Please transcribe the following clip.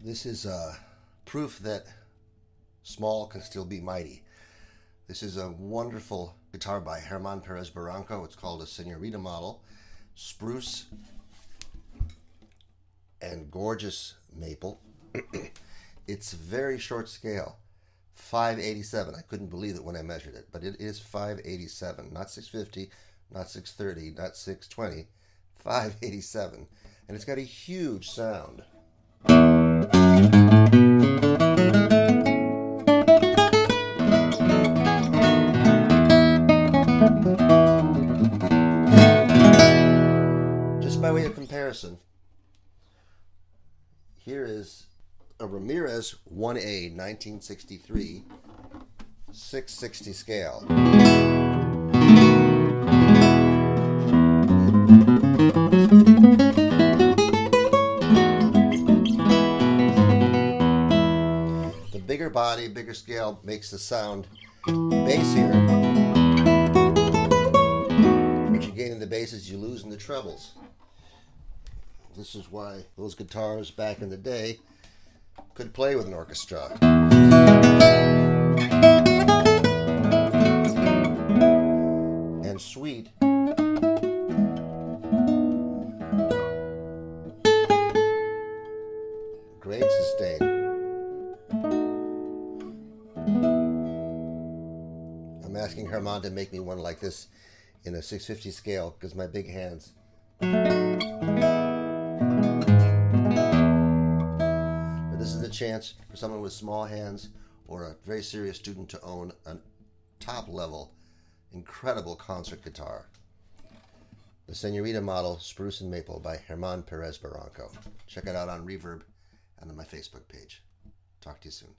This is uh, proof that small can still be mighty. This is a wonderful guitar by German Perez Barranco. It's called a Senorita model. Spruce and gorgeous maple. it's very short scale. 587. I couldn't believe it when I measured it, but it is 587, not 650, not 630, not 620, 587. And it's got a huge sound. 1A 1963 660 scale. The bigger body, bigger scale makes the sound bassier. But you gain in the basses, you lose in the trebles. This is why those guitars back in the day could play with an orchestra. And sweet. Great sustain. I'm asking German to make me one like this in a 650 scale because my big hands. This is the chance for someone with small hands or a very serious student to own a top level, incredible concert guitar. The Senorita model Spruce and Maple by German Perez Barranco. Check it out on Reverb and on my Facebook page. Talk to you soon.